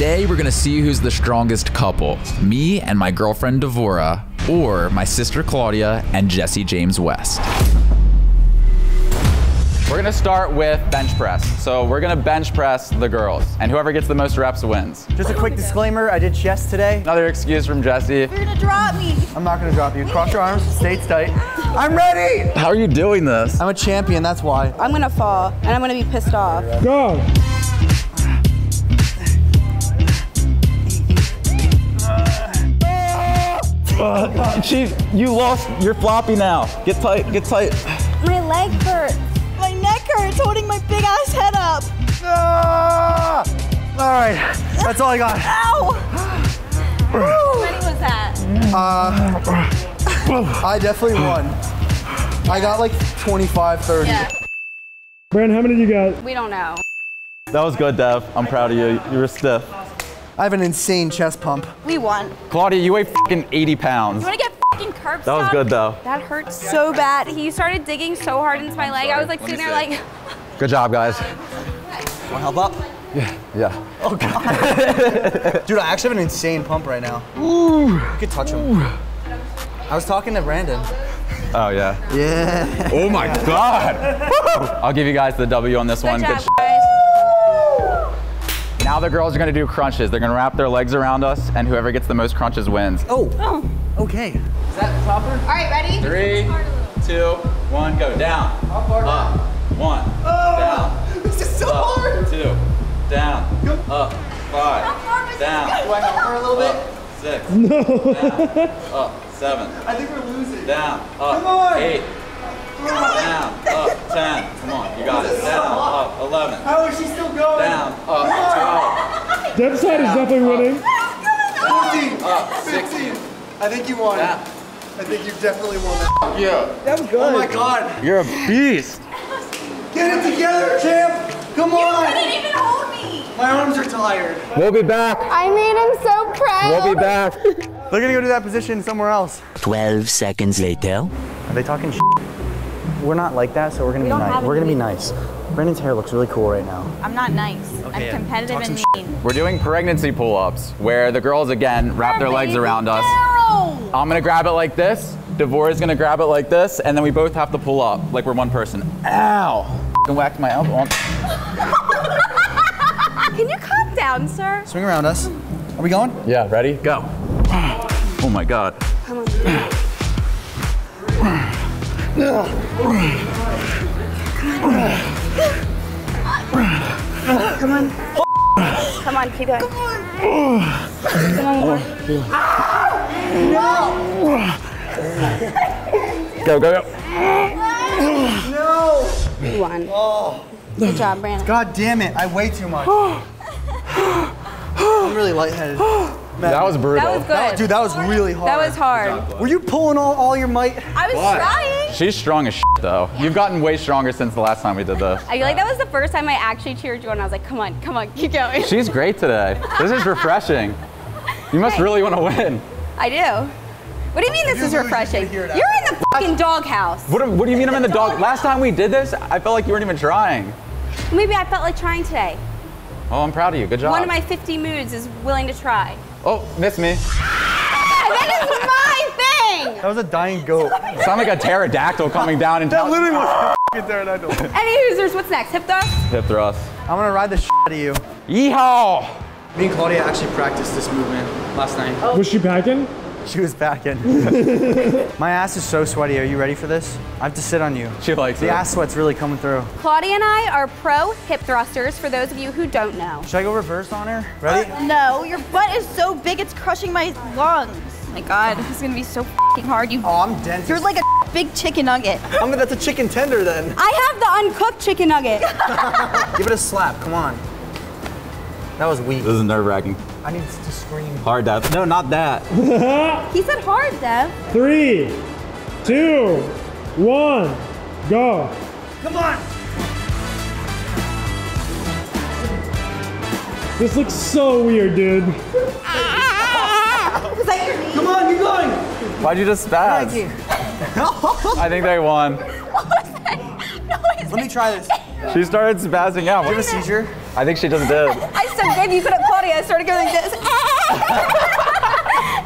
Today, we're gonna see who's the strongest couple me and my girlfriend Devorah, or my sister Claudia and Jesse James West. We're gonna start with bench press. So we're gonna bench press the girls, and whoever gets the most reps wins. Just a quick disclaimer, I did chest today. Another excuse from Jesse. You're gonna drop me. I'm not gonna drop you. Cross your arms, stay tight. I'm ready! How are you doing this? I'm a champion, that's why. I'm gonna fall, and I'm gonna be pissed off. Go. She, you lost. You're floppy now. Get tight. Get tight. My leg hurts. My neck hurts holding my big ass head up. Ah! All right, that's all I got. Ow! How many was that? Uh, I definitely won. I got like 25, 30. Yeah. Brandon, how many did you got? We don't know. That was good, Dev. I'm proud of you. You were stiff. I have an insane chest pump. We won. Claudia, you weigh fucking 80 pounds. You wanna get fucking curb That was good though. That hurt so bad. He started digging so hard into my leg. I was like Let sitting there like, Good job, guys. Wanna help up? Yeah. Yeah. Oh god. Dude, I actually have an insane pump right now. Ooh. You could touch him. I was talking to Brandon. Oh yeah. Yeah. Oh my God. I'll give you guys the W on this one. good job, sh- guys. Now the girls are gonna do crunches. They're gonna wrap their legs around us, and whoever gets the most crunches wins. Oh. oh. Okay. Is that proper? All right, ready? Three, two, one, go. Down. Up. One. Oh. Down. This is so Up. hard. Two. Down. Up. Five. hard is Down. Do I help her a little bit? Up. Six. Down. Up. Seven. I think we're losing. Down. Up. Come on. Eight. Down. Up. Ten. Come on. You got it. Down. Up. Eleven. How is she still going? Down. Up. Twelve. Dev's side is definitely winning. 14. Uh, Up. 16. I think you won. Down. I think you definitely won that. Yeah. That was good. Oh my god. You're a beast. Get it together, champ. Come on. didn't even hold me. My arms are tired. We'll be back. I made him so proud. We'll be back. They're gonna go do that position somewhere else. 12 seconds later. Are they talking shit? We're not like that, so we're gonna be nice. We're gonna be nice. Brandon's hair looks really cool right now. I'm not nice. I'm competitive Talk and some mean. We're doing pregnancy pull-ups where the girls again wrap their legs around us. No. I'm gonna grab it like this. Devorah's gonna grab it like this, and then we both have to pull up like we're one person. Ow! F***ing whacked my elbow. Can you calm down, sir? Swing around us. Are we going? Yeah, ready? Go. Oh my god. Come on, keep going. Come on, more. Go, go, go. No! You won. Good job, Brandon. God damn it! I weigh too much. I'm really lightheaded. That was brutal. That was good. Dude, that was really hard. That was hard. Were you pulling all, all your might? I was trying. She's strong as shit, though. You've gotten way stronger since the last time we did this. I feel like that was the first time I actually cheered you, and I was like, "Come on, come on, keep going." She's great today. This is refreshing. You must really want to win. I do. What do you mean this you is refreshing? you You're in the fucking doghouse. What, do- what do you mean I'm in the dog? Last time we did this, I felt like you weren't even trying. Maybe I felt like trying today. Oh, I'm proud of you. Good job. One of my 50 moods is willing to try. Oh, miss me. that is my thing. That was a dying goat. Sound like a pterodactyl coming down and that literally was a pterodactyl. Any users, what's next? Hip thrust? hip thrust. I'm gonna ride the shit out of you. Yeehaw! Me and Claudia actually practiced this movement last night. Oh. Was she packing? She was packing. My ass is so sweaty. Are you ready for this? I have to sit on you. She likes The it. The ass sweat's really coming through. Claudia and I are pro hip thrusters for those of you who don't know. Should I go reverse on her? Ready? Uh, no, your butt is so big it's crushing my lungs. My god, this is gonna be so fing hard. You, Oh, I'm dense. you're like a big chicken nugget. I'm, that's a chicken tender then. I have the uncooked chicken nugget. Give it a slap. Come on. That was weak. This is nerve wracking. I need to scream. Hard death. No, not that. he said hard, Dev. Three, two, one, go. Come on. This looks so weird, dude. Why'd you just spaz? I think they won. Let me try this. She started spazzing out. Do you have a seizure? I think she just did. I so good you couldn't Claudia. I started going like this.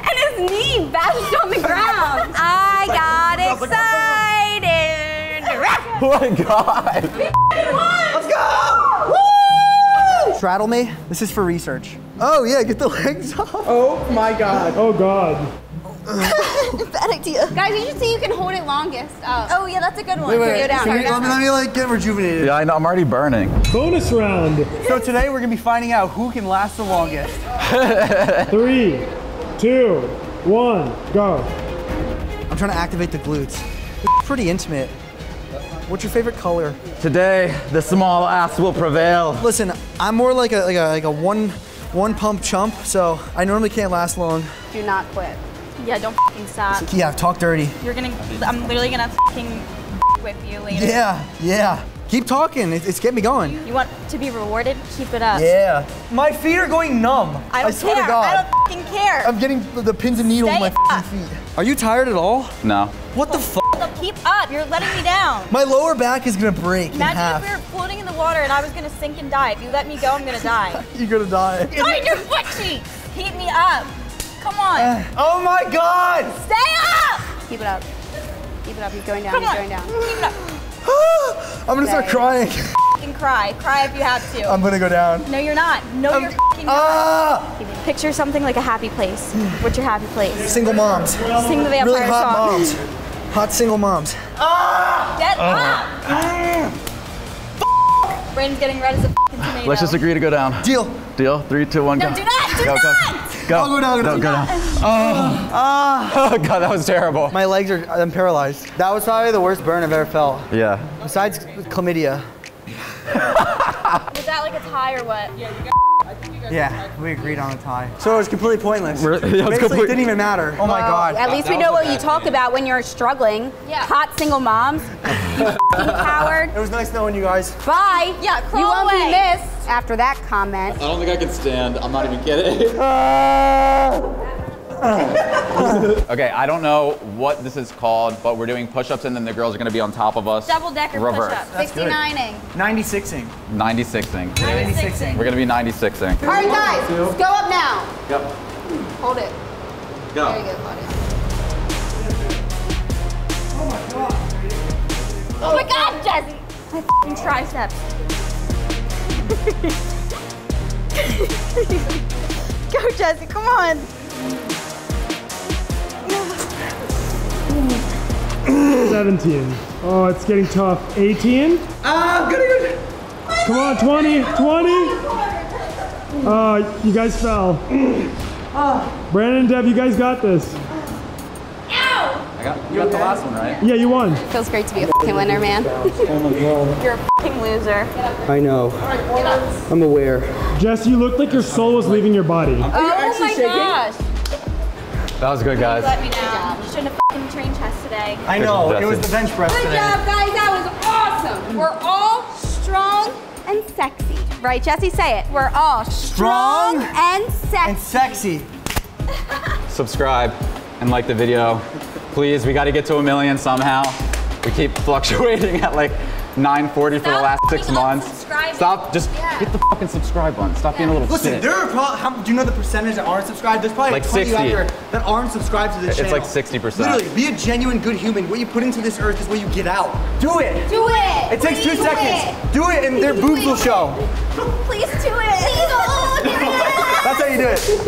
and his knee bashed on the ground. I got excited. Oh my god. Let's go! Woo! Straddle me. This is for research. Oh yeah, get the legs off. Oh my god. Oh God. Bad idea. Guys, you should see you can hold it longest. up. Oh yeah, that's a good one. Wait, wait. Go down. Can go let, me, let me like get rejuvenated. Yeah, I know. I'm already burning. Bonus round. So today we're gonna be finding out who can last the longest. Three, two, one, go. I'm trying to activate the glutes. It's pretty intimate. What's your favorite color? Today, the small ass will prevail. Listen, I'm more like a like a like a one one pump chump, so I normally can't last long. Do not quit. Yeah, don't fucking stop. Yeah, talk dirty. You're gonna. I'm literally gonna fucking whip you later. Yeah, yeah. Keep talking. It, it's getting me going. You want to be rewarded? Keep it up. Yeah. My feet are going numb. I don't swear care. to God. I don't fucking care. I'm getting the pins and needles in my up. feet. Are you tired at all? No. What the fuck? Keep up. You're letting me down. My lower back is gonna break in Imagine half. if we were floating in the water and I was gonna sink and die. If you let me go, I'm gonna die. You're gonna die. Find your foot cheeks. Keep me up. Come on. Oh my God! Stay up. Keep it up. Keep it up. He's going down. Come He's on. going down. Keep it up. I'm gonna start crying. Fucking cry. Cry if you have to. I'm gonna go down. no, you're not. No, you're fucking not. Ah! Picture something like a happy place. What's your happy place? Single moms. Sing the vampire Really hot song. moms. Hot single moms. Get up. Brandon's getting red as a fucking tomato. Let's just agree to go down. Deal. Deal? Three, two, one, No, go. do not. Do Go, go. not. Go. I'll go down, Go, go go down. down. Ah. Ah. Oh god, that was terrible. My legs are, I'm paralyzed. That was probably the worst burn I've ever felt. Yeah. Besides chlamydia. Was that like a tie or what? Yeah, we agreed on a tie. So it was completely pointless. We're- yeah, it was Basically, complete- it didn't even matter. Oh my God. At least we know what you talk about when you're struggling. Yeah. Hot single moms. You f***ing coward. It was nice knowing you guys. Bye. Yeah, crawl You won't away. be missed after that comment. I don't think I can stand. I'm not even kidding. okay, I don't know what this is called, but we're doing push-ups and then the girls are gonna be on top of us. Double decker Reverse. push-up. 69ing. 96ing. 96ing. 96ing. We're gonna be 96ing. All right, guys, let's go up now. Yep. Hold it. Go. There you go, Claudia. Oh my god, Jesse! My f***ing triceps. Go, Jesse, come on. 17. Oh, it's getting tough. 18. Ah, good, good. Come on, 20, 20. Uh, you guys fell. Brandon and Dev, you guys got this. I got, you got the last one, right? Yeah, you won. Feels great to be a f***ing winner, man. You're a f***ing loser. I know. I'm aware. Jess, you looked like your soul was leaving your body. Oh my gosh. That was good, guys. Let me down. You shouldn't have f***ing trained chest today. I know. It was the bench press Good today. job, guys. That was awesome. We're all strong and sexy. Right, Jesse? Say it. We're all strong, Strong and sexy. And sexy. Subscribe and like the video. Please, we gotta get to a million somehow. We keep fluctuating at like 940 for the last six fucking months. Unsubscribing. Stop, just Yeah. hit the fucking subscribe button. Stop being a little Listen, shit. there are probably, how, do you know the percentage that aren't subscribed? There's probably Like 20 out there that aren't subscribed to this It's channel. like 60%. Literally, be a genuine good human. What you put into this earth is what you get out. Do it. Do it. It takes two Please do seconds. it. Do it and their boobs will show. Please do it. Please. That's how you do it.